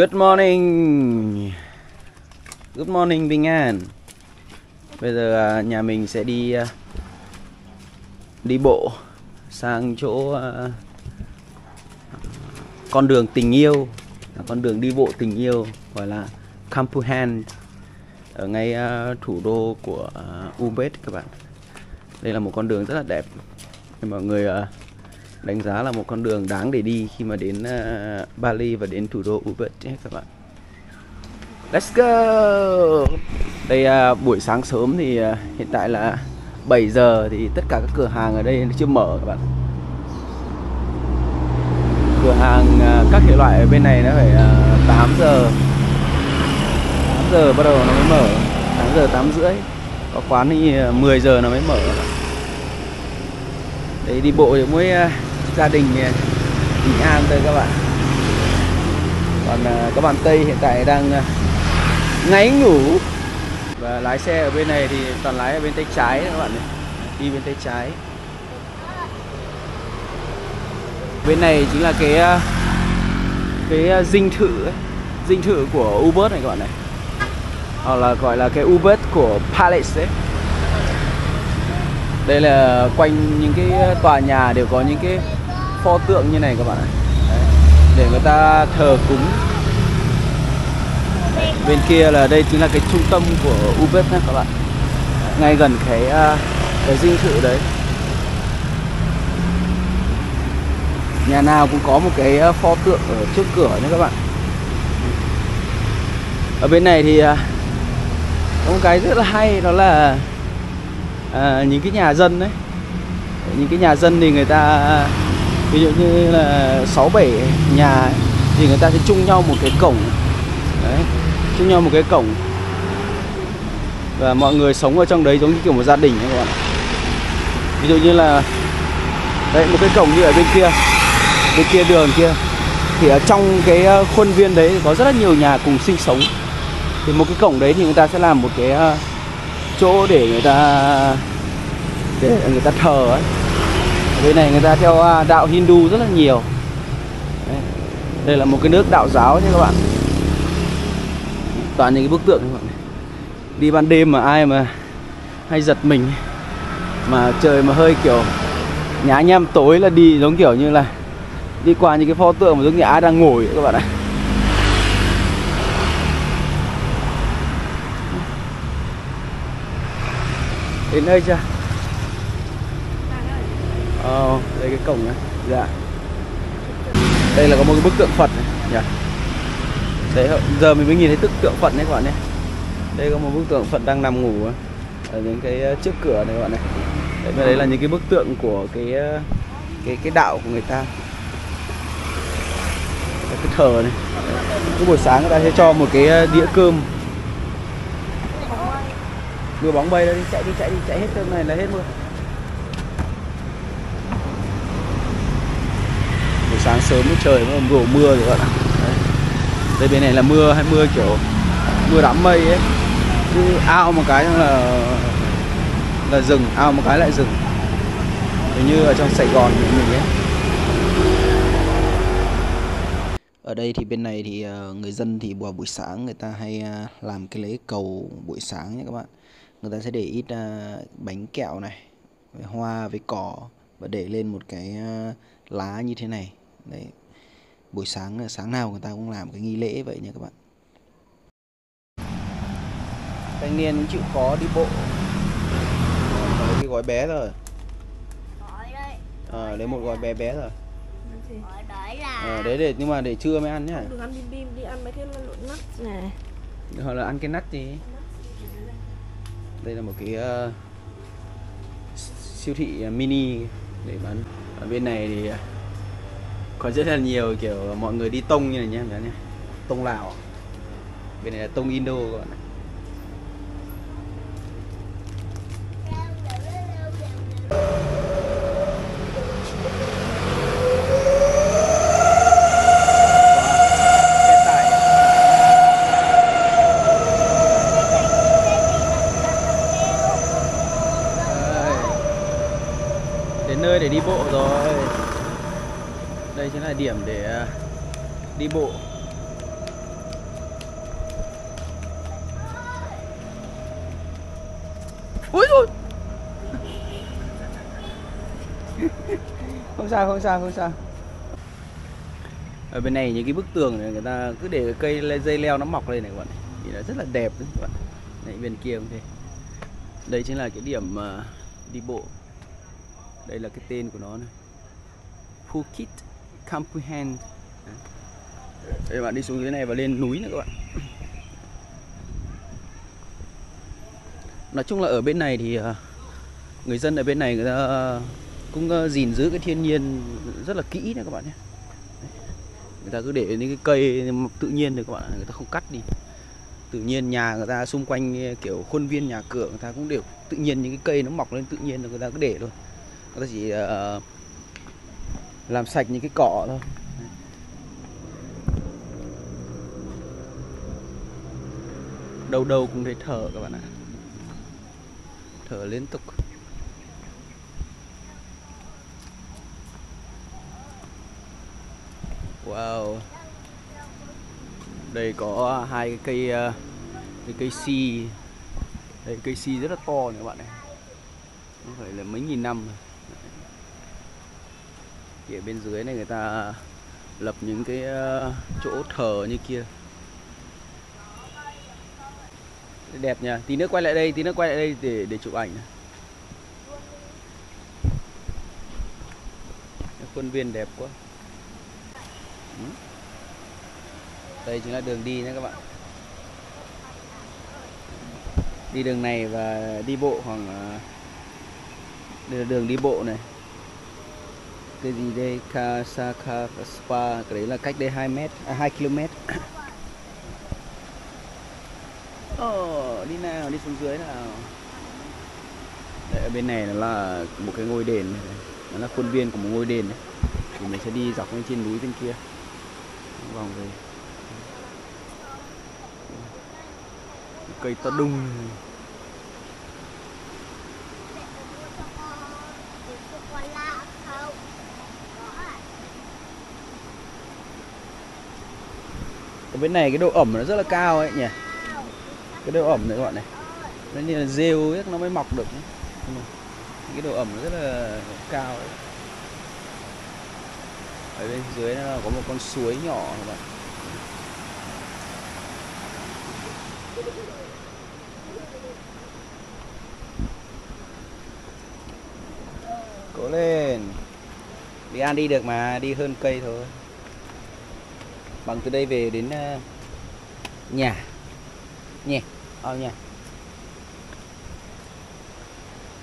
Good morning. Good morning, Bình An. Bây giờ à, nhà mình sẽ đi à, Đi bộ Sang chỗ à, Con đường tình yêu Con đường đi bộ tình yêu, Gọi là Campuhan, Ở ngay thủ đô của Ubed các bạn. Đây là một con đường rất là đẹp. Mọi người đánh giá là một con đường đáng để đi khi mà đến uh, Bali và đến thủ đô Ubud nhé các bạn. Let's go. Đây uh, buổi sáng sớm thì uh, hiện tại là 7 giờ thì tất cả các cửa hàng ở đây chưa mở các bạn. Cửa hàng uh, các thể loại ở bên này nó phải uh, 8 giờ 8 giờ bắt đầu nó mới mở 8 giờ 8 rưỡi Có quán thì 10 giờ nó mới mở các bạn. Đấy đi bộ thì mỗi uh, gia đình uh, bình an thôi các bạn. Còn à, các bạn Tây hiện tại đang à, ngáy ngủ. Và lái xe ở bên này thì toàn lái ở bên tay trái các bạn này. Đi bên tay trái. Bên này chính là cái à, cái dinh thự ấy. Dinh thự của uber này các bạn này. Hoặc là gọi là cái uber của Palace đấy. đây là quanh những cái tòa nhà đều có những cái pho tượng như này các bạn ạ. Đấy, để người ta thờ cúng. Đấy, bên kia là đây chính là cái trung tâm của Ubet nhé các bạn. Ngay gần cái à, cái dinh thự đấy. Nhà nào cũng có một cái à, pho tượng ở trước cửa nhé các bạn. Ở bên này thì à, có một cái rất là hay đó là à, những cái nhà dân đấy. Những cái nhà dân thì người ta ví dụ như là sáu bảy nhà ấy, thì người ta sẽ chung nhau một cái cổng. Đấy chung nhau một cái cổng. Và mọi người sống ở trong đấy giống như kiểu một gia đình các bạn ví dụ như là đấy một cái cổng như ở bên kia bên kia đường kia. Thì ở trong cái ờ, khuôn viên đấy có rất là nhiều nhà cùng sinh sống. Thì một cái cổng đấy thì người ta sẽ làm một cái ờ, chỗ để người ta để người ta thờ ấy bên này người ta theo à, đạo Hindu rất là nhiều. Đây là một cái nước đạo giáo nhé các bạn. Toàn những cái bức tượng các bạn đi ban đêm mà ai mà hay giật mình mà trời mà hơi kiểu nhá nhem tối là đi giống kiểu như là đi qua những cái pho tượng mà giống như ai đang ngồi ấy các bạn ạ. Đến nơi chưa? Ờ đây cái cổng này. Dạ. Đây là có một cái bức tượng phật này. Nhỉ đấy giờ mình mới nhìn thấy tức tượng phật đấy các bạn nhé. Đây có một bức tượng phật đang nằm ngủ ở những cái ờ, trước cửa này các bạn này. Đấy, và đấy là những cái bức tượng của cái ờ, cái cái đạo của người ta. Đấy, cái thờ này. Cứ buổi sáng người ta sẽ cho một cái ờ, đĩa cơm. Đưa bóng bay đây đi chạy đi chạy đi chạy hết cơm này là hết luôn. Sáng sớm trời nó đổ mưa rồi các bạn. Ạ Đấy. đây bên này là mưa hay mưa kiểu mưa đám mây ấy. Cứ ao một cái là là rừng, ao một cái lại rừng. Hình như ở trong Sài Gòn của mình ấy. Ở đây thì bên này thì ờ, người dân thì vào buổi sáng người ta hay ờ, làm cái lễ cầu buổi sáng nhé các bạn. Người ta sẽ để ít ờ, bánh kẹo này, với hoa, với cỏ và để lên một cái lá như thế này đấy. Buổi sáng sáng nào người ta cũng làm cái nghi lễ vậy nha các bạn. Thanh niên cũng chịu khó đi bộ. Lấy cái gói bé rồi ờ lấy một gói bé bé rồi. Ờ đấy để nhưng mà để trưa mới ăn nhá. Đừng ăn bim bim đi ăn mấy cái lộn nát này hoặc là ăn cái nắt gì đây là một cái ờ, siêu thị mini để bán. Ở bên này thì ờ, có rất là nhiều, kiểu, mọi người đi tông như này nhé tông lào. Bên này là tông indo, các bạn là điểm để ờ, đi bộ. Ui rồi Không sao không sao không sao. Ở bên này những cái bức tường này người ta cứ để cây dây leo nó mọc lên này các bạn nhìn nó rất là đẹp đấy các bạn Này. Bên kia cũng thế. Đây chính là cái điểm ờ, đi bộ. Đây là cái tên của nó này. Phuket comprehend. Đây các bạn đi xuống dưới này và lên núi nữa các bạn. Nói chung là ở bên này thì ờ, người dân ở bên này người ta cũng ờ, gìn giữ cái thiên nhiên rất là kỹ nha các bạn nhé. Người ta cứ để những cái cây tự nhiên được các bạn người ta không cắt đi. Tự nhiên nhà người ta xung quanh ờ, kiểu khuôn viên nhà cửa người ta cũng đều tự nhiên những cái cây nó mọc lên tự nhiên là người ta cứ để thôi. Người ta chỉ uh, làm sạch những cái cỏ thôi. Đầu đầu cũng thấy thở các bạn ạ. Thở liên tục. Wow. Đây có hai cái cây ờ, cái cây si đây, cây si rất là to này các bạn này. Không phải là mấy nghìn năm rồi. Thì ở bên dưới này người ta lập những cái ờ, chỗ thờ như kia. Đẹp nha tí nữa quay lại đây, tí nữa quay lại đây để để chụp ảnh. Khuôn viên đẹp quá. Ừ. Đây chính là đường đi nhé các bạn. Đi đường này và đi bộ khoảng ờ, đây là đường đi bộ này cái gì đây? Kasaka Spa cái đấy là cách đây 2 mét à, 2 km Ồ, đi nào, đi xuống dưới nào. Đấy, ở bên này nó là một cái ngôi đền này. Nó là khuôn viên của một ngôi đền này. Thì mình sẽ đi dọc lên trên núi bên kia. Vòng về Cây to đùng Sô-cô-la không? Có ạ. Ở bên này cái độ ẩm nó rất là cao ấy nhỉ. Cái độ ẩm này các bạn này. Nó như là rêu ấy, nó mới mọc được Cái độ ẩm nó rất là cao ấy. Ở bên dưới nó có một con suối nhỏ các bạn. Cố lên. Đi ăn đi được mà, đi hơn cây thôi. Bằng từ đây về đến ờ, nhà. Nhè, ở nhà.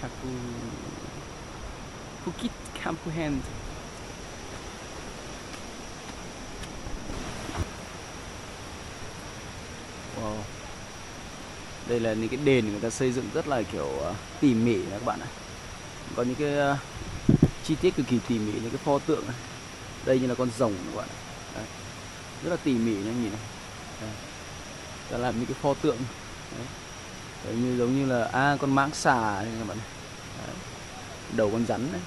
Kapu Phuket Campuhan Wow. Đây là những cái đền người ta xây dựng rất là kiểu ờ, tỉ mỉ các bạn ạ. Có những cái ờ, chi tiết cực kỳ tỉ mỉ, những cái pho tượng này. Đây như là con rồng các bạn ạ. Đấy. Rất là tỉ mỉ nha nhìn này Ta làm những cái pho tượng Đấy. Đấy, như giống như là à con mãng xà này các bạn. Đấy. đầu con rắn đấy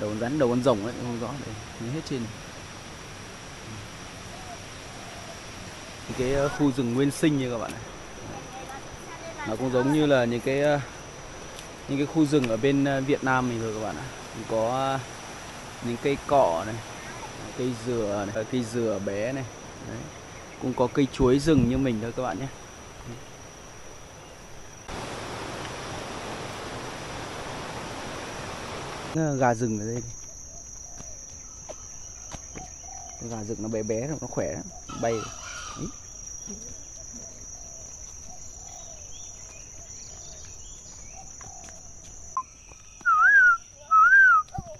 đầu con rắn đầu con rồng đấy không rõ đấy nhìn hết trên này. Những cái ờ, khu rừng nguyên sinh như các bạn này nó cũng giống như là những cái ờ, những cái khu rừng ở bên ờ, Việt Nam mình rồi các bạn ạ có những cây cọ này cây dừa này ờ, cây dừa bé này. Đấy. Cũng có cây chuối rừng như mình thôi các bạn nhé. Gà rừng ở đây này. Gà rừng nó bé bé, nó khỏe lắm. Bay. Ý.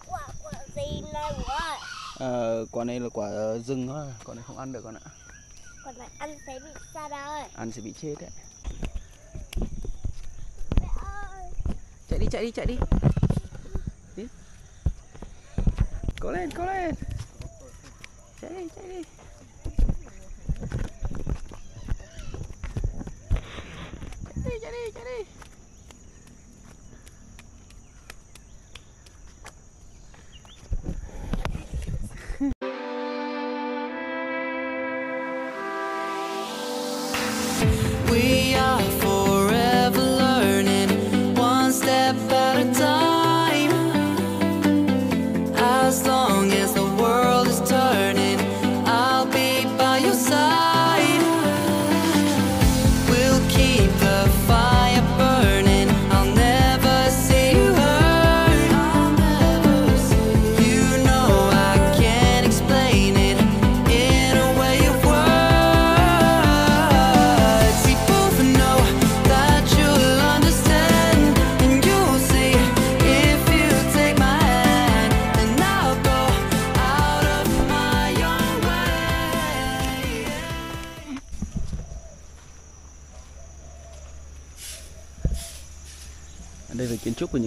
Quả quả gì này quá. Ờ, quả này là quả ờ, rừng thôi quả này không ăn được con ạ. Còn lại ăn sẽ bị sao đâu. ăn sẽ bị chết đấy. Chạy đi chạy đi chạy đi. Đi. Cố lên cố lên. Chạy đi chạy đi. Chạy đi chạy đi chạy đi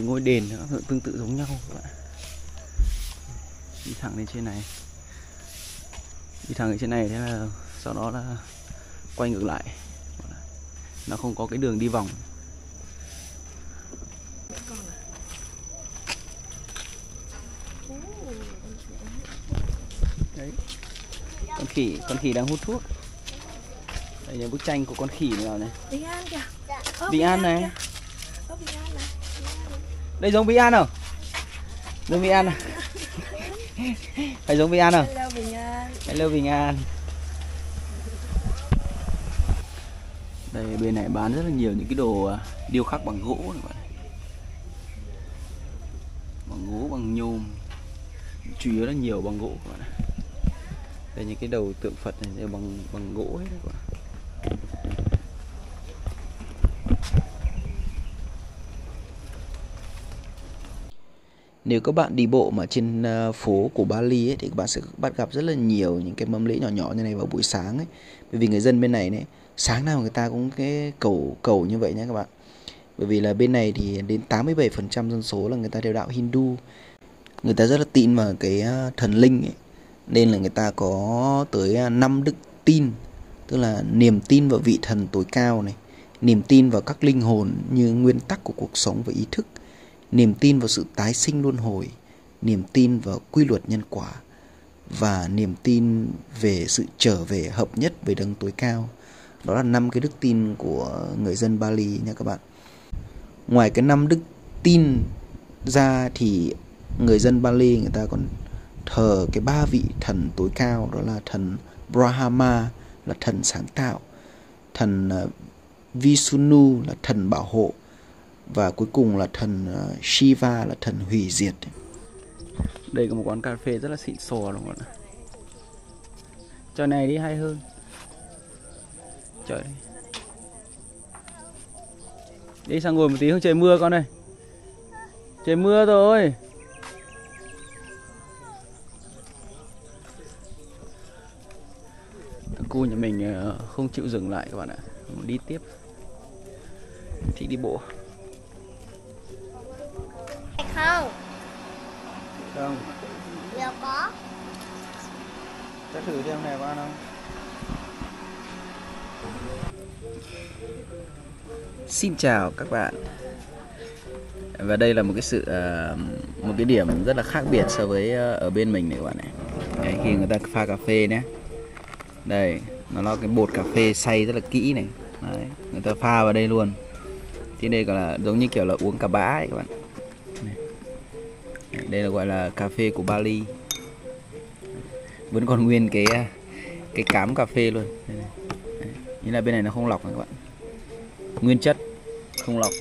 ngôi đền nó tương tự giống nhau các bạn. Đi thẳng lên trên này. Đi thẳng lên trên này thế là sau đó là quay ngược lại. Nó không có cái đường đi vòng. Đấy. Con khỉ con khỉ đang hút thuốc. Đây là bức tranh của con khỉ nào này? Bình An kìa. Bình An này. Bình An này đây giống Vĩ An không giống Vĩ An à? Phải giống Vĩ An không Hello Bình An. Hello Bình An. Đây bên này bán rất là nhiều những cái đồ à, điêu khắc bằng gỗ này bạn Bằng gỗ, bằng nhôm. Chủ yếu là nhiều bằng gỗ các bạn ạ. Đây những cái đầu tượng Phật này đều bằng bằng gỗ hết các bạn Nếu các bạn đi bộ mà trên ờ, phố của Bali ấy, thì các bạn sẽ bắt gặp rất là nhiều những cái mâm lễ nhỏ nhỏ như này vào buổi sáng ấy. Bởi vì người dân bên này này sáng nào người ta cũng cái cầu cầu như vậy nhé các bạn. Bởi vì là bên này thì đến 87% dân số là người ta đều đạo Hindu. Người ta rất là tin vào cái ờ, thần linh ấy. Nên là người ta có tới ờ, năm đức tin, tức là niềm tin vào vị thần tối cao này, niềm tin vào các linh hồn như nguyên tắc của cuộc sống và ý thức niềm tin vào sự tái sinh luân hồi, niềm tin vào quy luật nhân quả, và niềm tin về sự trở về hợp nhất với đấng tối cao. Đó là năm cái đức tin của người dân Bali nha các bạn. Ngoài cái năm đức tin ra thì người dân Bali người ta còn thờ cái ba vị thần tối cao, đó là thần Brahma, là thần sáng tạo, thần ờ, Vishnu, là thần bảo hộ và cuối cùng là thần ờ, Shiva, là thần hủy diệt. Đây có một quán cà phê rất là xịn sò đúng không ạ? Trò này đi hay hơn. Trời. Đi sang ngồi một tí, không trời mưa con ơi. Trời mưa rồi. Cô nhà mình ờ, không chịu dừng lại các bạn ạ. Đi tiếp. Thích đi bộ không? Không. Liệu có. Cho thử xem này có ăn không? Xin chào các bạn. Và đây là một cái sự uh, Một cái điểm rất là khác biệt so với uh, ở bên mình này các bạn này. Đấy, Khi người ta pha cà phê nhé. Đây Nó là cái bột cà phê xay rất là kỹ này. Đấy, Người ta pha vào đây luôn. Thì đây gọi là giống như kiểu là uống cà bã ấy các bạn đây là gọi là cà phê của Bali vẫn còn nguyên cái à, cái cám cà phê luôn đây này. Đấy. Như là bên này nó không lọc này các bạn nguyên chất, không lọc